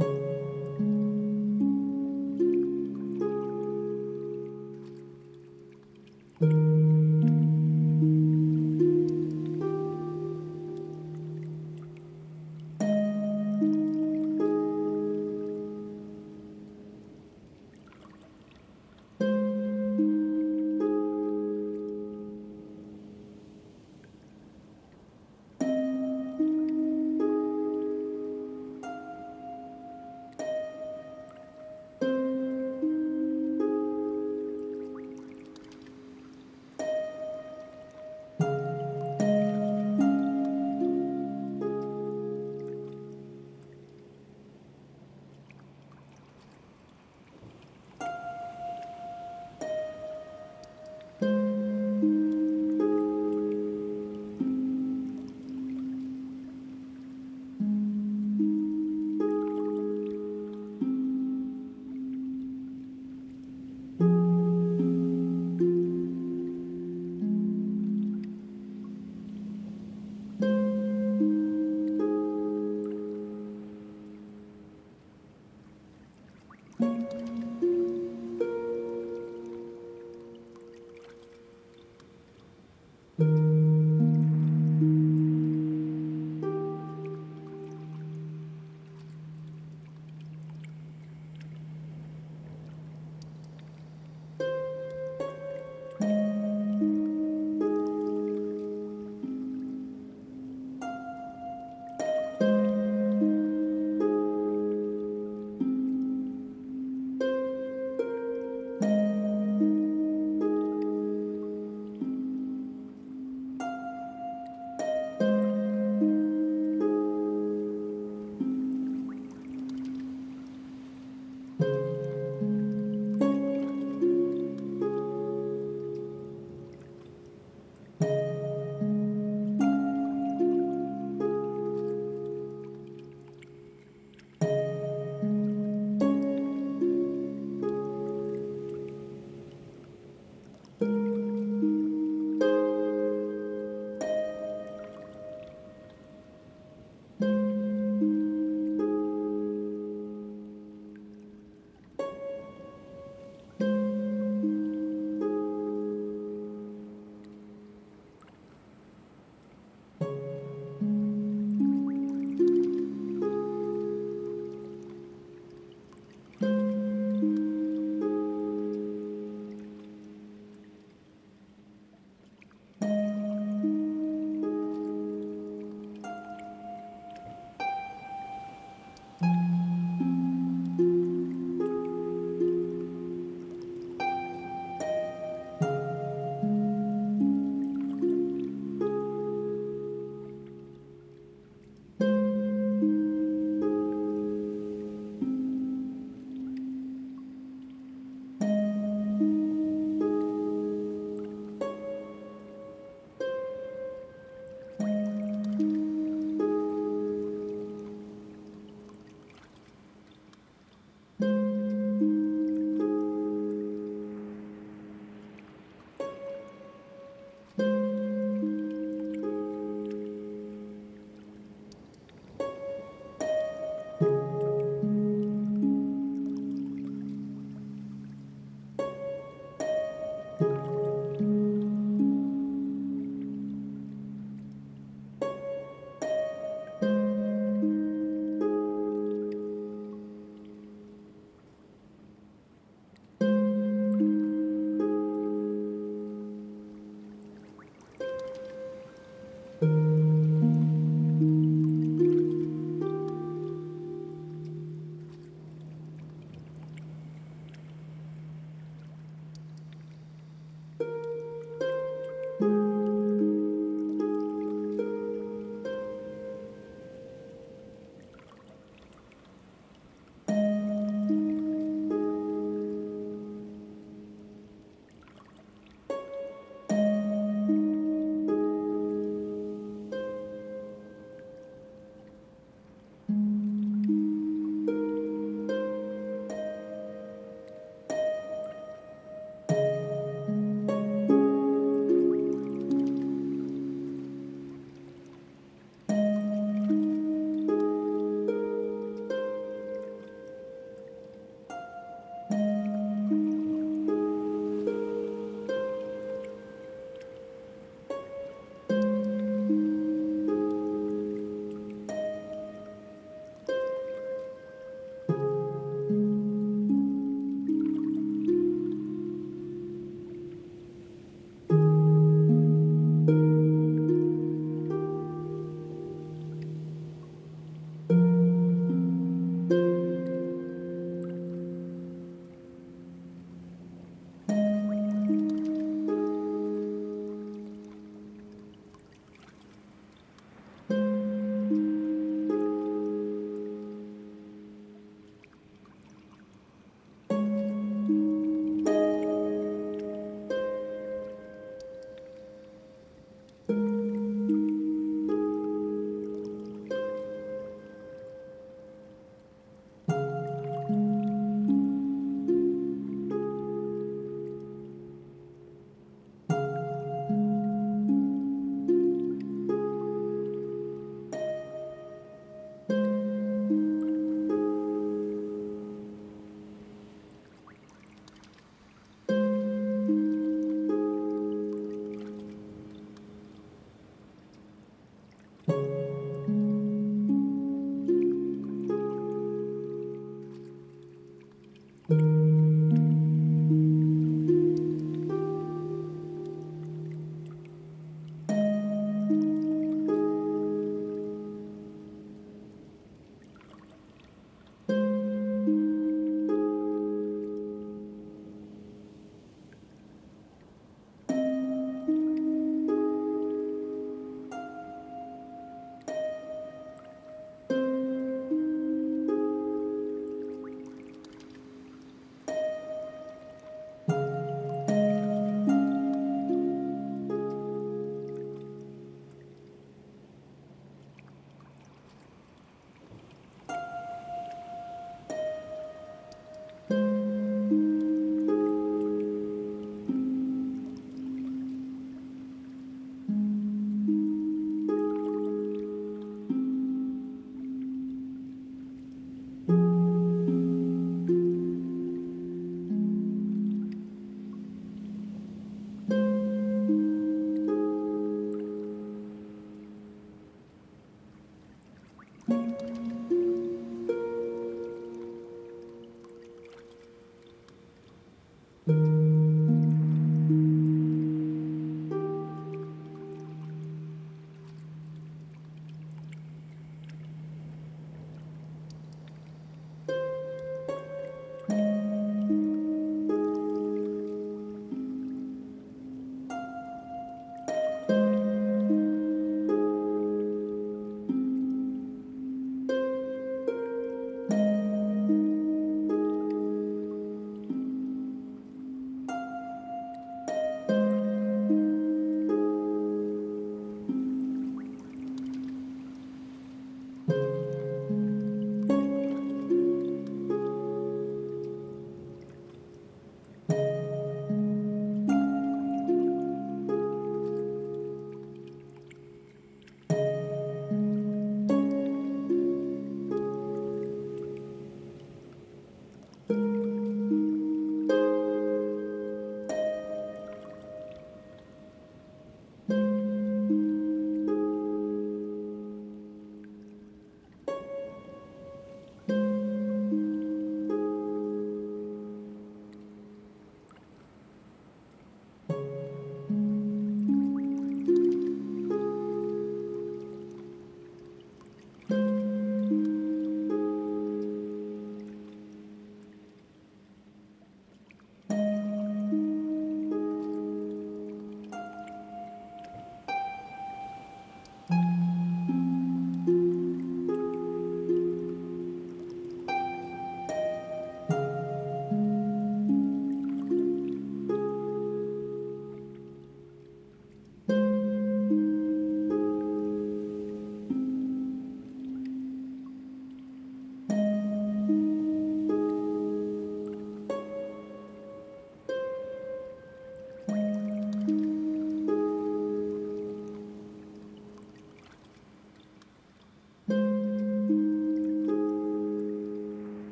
you